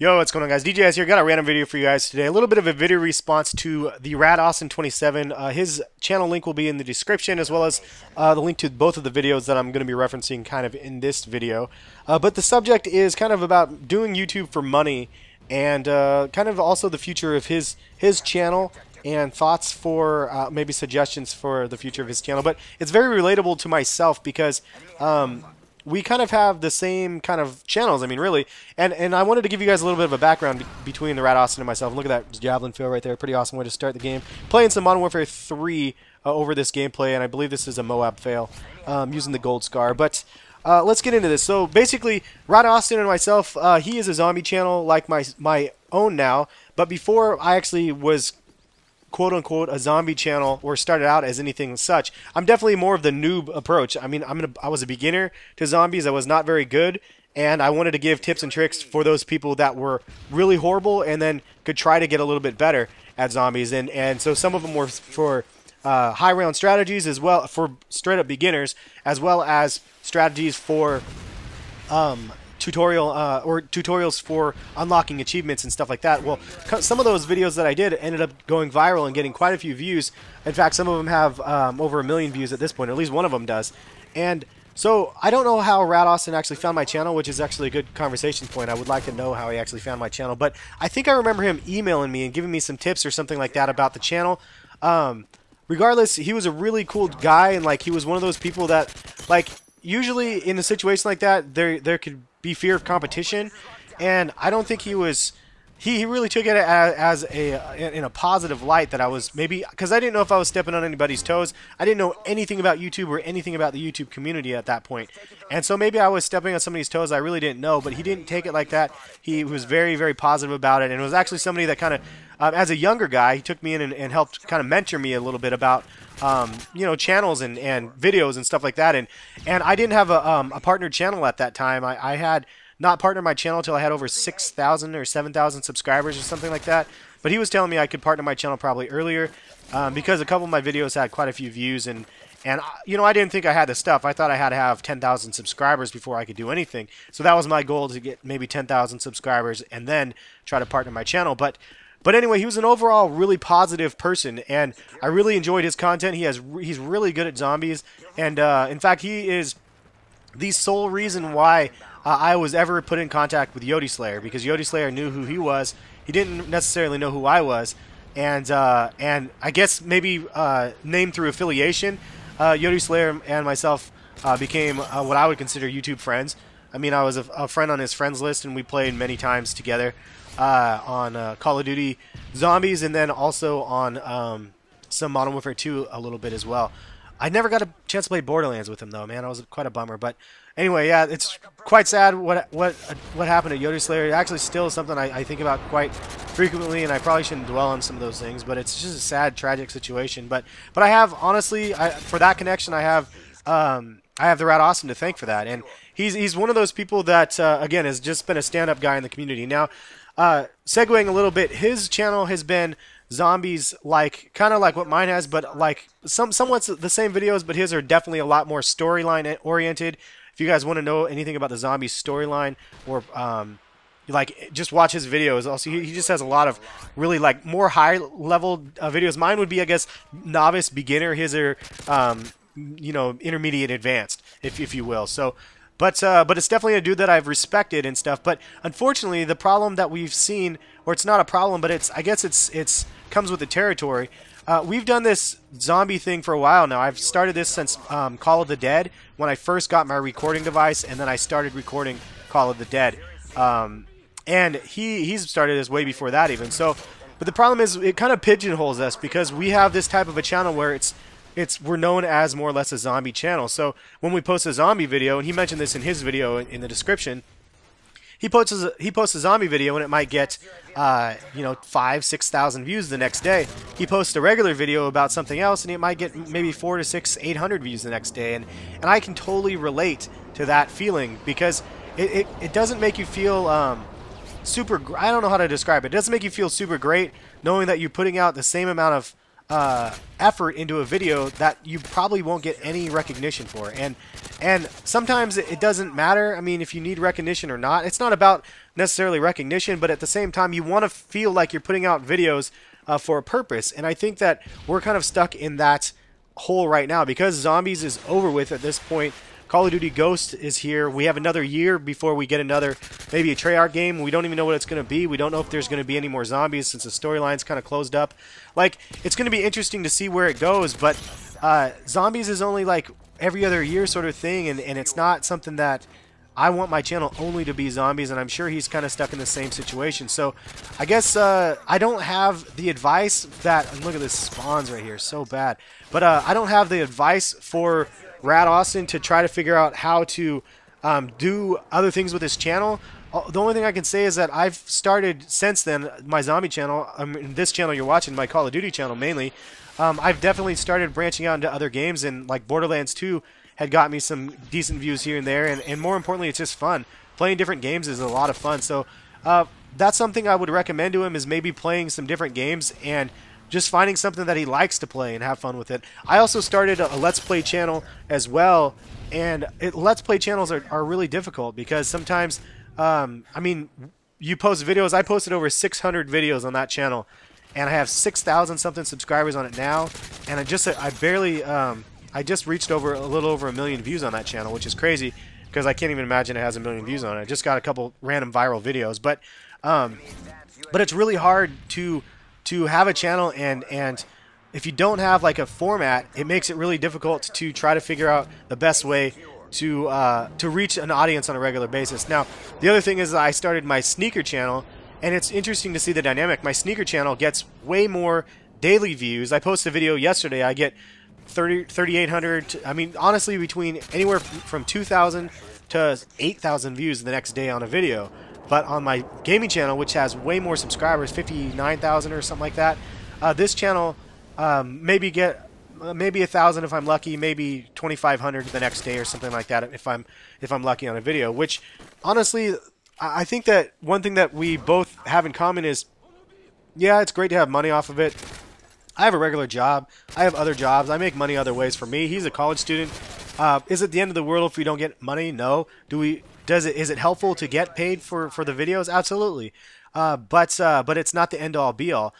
Yo, what's going on guys? DJ Hes here. Got a random video for you guys today. A little bit of a video response to the Rad Austin 27. Uh, his channel link will be in the description as well as uh, the link to both of the videos that I'm going to be referencing kind of in this video. Uh, but the subject is kind of about doing YouTube for money and uh, kind of also the future of his his channel and thoughts for uh, maybe suggestions for the future of his channel. But it's very relatable to myself because um, we kind of have the same kind of channels. I mean, really. And and I wanted to give you guys a little bit of a background between the Rad Austin and myself. Look at that javelin field right there. Pretty awesome way to start the game. Playing some Modern Warfare 3 uh, over this gameplay, and I believe this is a Moab fail um, using the Gold Scar. But uh, let's get into this. So basically, Rad Austin and myself, uh, he is a zombie channel like my my own now. But before I actually was quote unquote a zombie channel or started out as anything such. I'm definitely more of the noob approach. I mean, I'm I was a beginner to zombies. I was not very good, and I wanted to give tips and tricks for those people that were really horrible and then could try to get a little bit better at zombies. And and so some of them were for uh, high round strategies as well for straight up beginners, as well as strategies for um, tutorial uh, or tutorials for unlocking achievements and stuff like that. Well, some of those videos that I did ended up going viral and getting quite a few views. In fact, some of them have um, over a million views at this point. At least one of them does. And so I don't know how Rad Austin actually found my channel, which is actually a good conversation point. I would like to know how he actually found my channel. But I think I remember him emailing me and giving me some tips or something like that about the channel. Um, regardless, he was a really cool guy, and like he was one of those people that, like, usually in a situation like that, there there could be fear of competition, and I don't think he was. He, he really took it as, as a in a positive light that I was maybe because I didn't know if I was stepping on anybody's toes. I didn't know anything about YouTube or anything about the YouTube community at that point, and so maybe I was stepping on somebody's toes I really didn't know. But he didn't take it like that. He was very very positive about it, and it was actually somebody that kind of, um, as a younger guy, he took me in and, and helped kind of mentor me a little bit about um, you know, channels and, and videos and stuff like that. And and I didn't have a, um, a partnered channel at that time. I, I had not partner my channel until I had over 6,000 or 7,000 subscribers or something like that. But he was telling me I could partner my channel probably earlier um, because a couple of my videos had quite a few views and and you know I didn't think I had the stuff. I thought I had to have 10,000 subscribers before I could do anything. So that was my goal to get maybe 10,000 subscribers and then try to partner my channel. But but anyway, he was an overall really positive person, and I really enjoyed his content. He has he's really good at zombies, and uh, in fact, he is the sole reason why uh, I was ever put in contact with Yodi Slayer because Yodi Slayer knew who he was. He didn't necessarily know who I was, and uh, and I guess maybe uh, named through affiliation, uh, Yodi Slayer and myself uh, became uh, what I would consider YouTube friends. I mean, I was a, a, friend on his friends list, and we played many times together uh, on Call of Duty Zombies, and then also on um, some Modern Warfare 2 a little bit as well. I never got a chance to play Borderlands with him though, man. I was quite a bummer. But anyway, yeah, it's quite sad what what what happened to Yodi Slayer. It actually still is something I, I, think about quite frequently, and I probably shouldn't dwell on some of those things. But it's just a sad, tragic situation. But but I have honestly, I, for that connection, I have um, I have the Rad Austin to thank for that, and he's he's one of those people that uh, again has just been a stand-up guy in the community. Now uh, segueing a little bit, his channel has been zombies like kind of like what mine has, but like some somewhat the same videos, but his are definitely a lot more storyline oriented. If you guys want to know anything about the zombie storyline or um, like just watch his videos. Also, he, he, just has a lot of really like more high level uh, videos. Mine would be, I guess, novice, beginner. His are, um, you know, intermediate, advanced, if if you will. So but uh, but it's definitely a dude that I've respected and stuff. But unfortunately, the problem that we've seen, or it's not a problem, but it's I guess it's it's comes with the territory. Uh, we've done this zombie thing for a while now. I've started this since um, Call of the Dead when I first got my recording device, and then I started recording Call of the Dead. Um, and he he's started this way before that even. So, but the problem is it kind of pigeonholes us because we have this type of a channel where it's it's we're known as more or less a zombie channel. So when we post a zombie video, and he mentioned this in his video in, in the description, he posts a, he posts a zombie video and it might get uh, you know five six thousand views the next day. He posts a regular video about something else and it might get maybe four to six eight hundred views the next day. And and I can totally relate to that feeling because it, it, it doesn't make you feel um, super. I don't know how to describe it. It doesn't make you feel super great knowing that you're putting out the same amount of uh, effort into a video that you probably won't get any recognition for. And and sometimes it doesn't matter. I mean, if you need recognition or not, it's not about necessarily recognition, but at the same time, you want to feel like you're putting out videos uh, for a purpose. And I think that we're kind of stuck in that hole right now because zombies is over with at this point. Call of Duty Ghost is here. We have another year before we get another, maybe a Treyarch game. We don't even know what it's going to be. We don't know if there's going to be any more zombies since the storyline's kind of closed up. Like, it's going to be interesting to see where it goes, but uh, zombies is only like every other year sort of thing, and, and it's not something that I want my channel only to be zombies, and I'm sure he's kind of stuck in the same situation. So I guess uh, I don't have the advice that... Look at this spawns right here, so bad. But uh, I don't have the advice for Rad Austin to try to figure out how to um, do other things with his channel. Uh, the only thing I can say is that I've started since then my zombie channel, um, this channel you're watching, my Call of Duty channel mainly. Um, I've definitely started branching out into other games, and like Borderlands 2 had got me some decent views here and there, and, and more importantly, it's just fun. Playing different games is a lot of fun. So uh, that's something I would recommend to him is maybe playing some different games and just finding something that he likes to play and have fun with it. I also started a, Let's Play channel as well, and it, Let's Play channels are, are really difficult because sometimes, um, I mean, you post videos. I posted over 600 videos on that channel, and I have 6,000 something subscribers on it now, and I just I barely um, I just reached over a little over a million views on that channel, which is crazy because I can't even imagine it has a million views on it. I just got a couple random viral videos, but um, but it's really hard to to have a channel and and if you don't have like a format, it makes it really difficult to try to figure out the best way to uh, to reach an audience on a regular basis. Now, the other thing is I started my sneaker channel, and it's interesting to see the dynamic. My sneaker channel gets way more daily views. I posted a video yesterday. I get 30, 3,800. I mean, honestly, between anywhere from 2,000 to 8,000 views the next day on a video. But on my gaming channel, which has way more subscribers, 59,000 or something like that, uh, this channel um, maybe get uh, maybe a thousand if I'm lucky, maybe 2,500 the next day or something like that if I'm if I'm lucky on a video. Which honestly, I think that one thing that we both have in common is, yeah, it's great to have money off of it. I have a regular job. I have other jobs. I make money other ways. For me, he's a college student. Uh, is it the end of the world if we don't get money? No. Do we? Does it? Is it helpful to get paid for for the videos? Absolutely. Uh, but uh, but it's not the end all be all.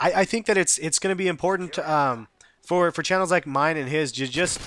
I, I think that it's it's going to be important um, for for channels like mine and his to just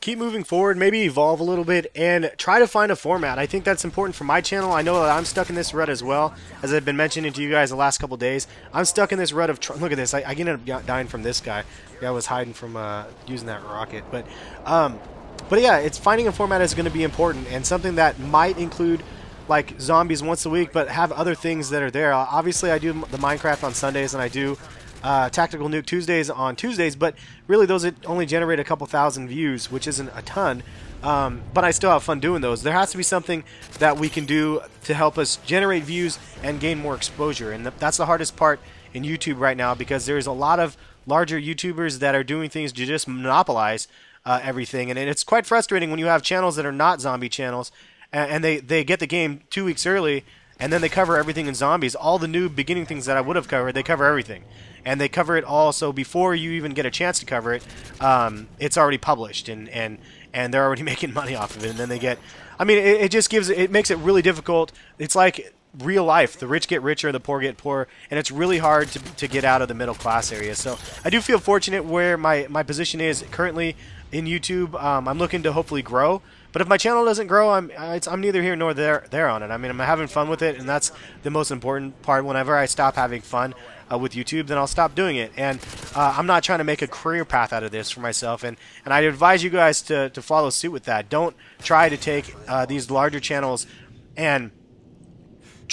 keep moving forward, maybe evolve a little bit, and try to find a format. I think that's important for my channel. I know that I'm stuck in this rut as well, as I've been mentioning to you guys the last couple days. I'm stuck in this rut of, look at this, I, I ended up dying from this guy. The guy was hiding from uh, using that rocket. But, um, but yeah, it's finding a format is going to be important, and something that might include like zombies once a week, but have other things that are there. Obviously, I do the Minecraft on Sundays, and I do uh, Tactical Nuke Tuesdays on Tuesdays, but really those only generate a couple thousand views, which isn't a ton. Um, but I still have fun doing those. There has to be something that we can do to help us generate views and gain more exposure, and that's the hardest part in YouTube right now because there's a lot of larger YouTubers that are doing things to just monopolize uh, everything, and it's quite frustrating when you have channels that are not zombie channels, and they they get the game two weeks early, and then they cover everything in zombies. All the new beginning things that I would have covered, they cover everything and they cover it all. So before you even get a chance to cover it, um, it's already published, and and and they're already making money off of it. And then they get, I mean, it, it just gives it makes it really difficult. It's like real life. The rich get richer, the poor get poorer, and it's really hard to, to get out of the middle class area. So I do feel fortunate where my, my position is currently in YouTube. Um, I'm looking to hopefully grow. But if my channel doesn't grow, I'm I'm neither here nor there there on it. I mean, I'm having fun with it, and that's the most important part. Whenever I stop having fun, uh, with YouTube, then I'll stop doing it. And uh, I'm not trying to make a career path out of this for myself. And, and I advise you guys to, to follow suit with that. Don't try to take uh, these larger channels and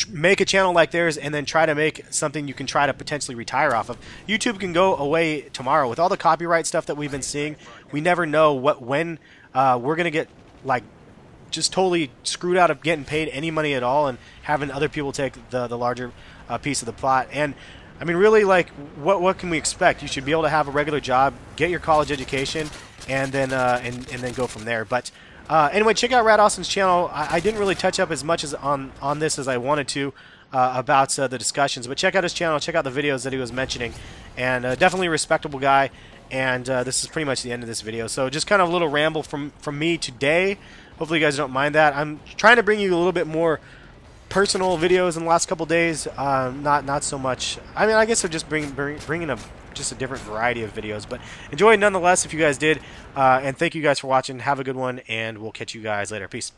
make a channel like theirs and then try to make something you can try to potentially retire off of. YouTube can go away tomorrow with all the copyright stuff that we've been seeing. We never know what when uh, we're gonna get like just totally screwed out of getting paid any money at all and having other people take the the larger uh, piece of the plot. And I mean, really, like, what what can we expect? You should be able to have a regular job, get your college education, and then uh, and and then go from there. But uh, anyway, check out Rad Austin's channel. I, I, didn't really touch up as much as on on this as I wanted to. uh, about uh, the discussions. But check out his channel, check out the videos that he was mentioning, and uh, definitely a respectable guy. And uh, this is pretty much the end of this video. So just kind of a little ramble from from me today. Hopefully you guys don't mind that. I'm trying to bring you a little bit more personal videos in the last couple days. Um, not not so much. I mean, I guess I'm just bring, bring, bringing a just a different variety of videos. But enjoy nonetheless if you guys did. Uh, and thank you guys for watching. Have a good one, and we'll catch you guys later. Peace.